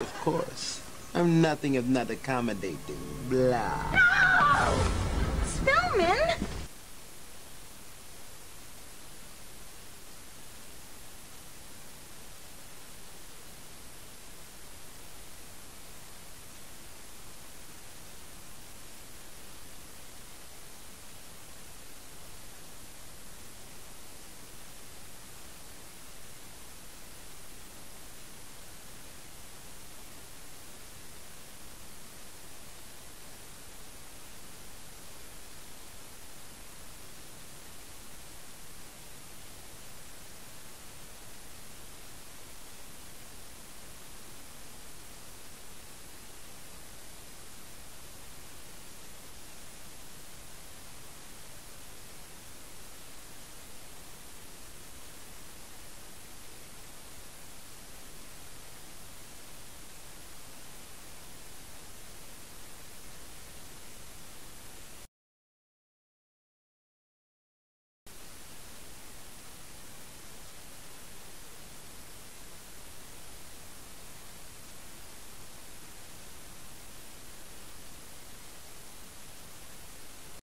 Of course. I'm nothing if not accommodating. Blah. No!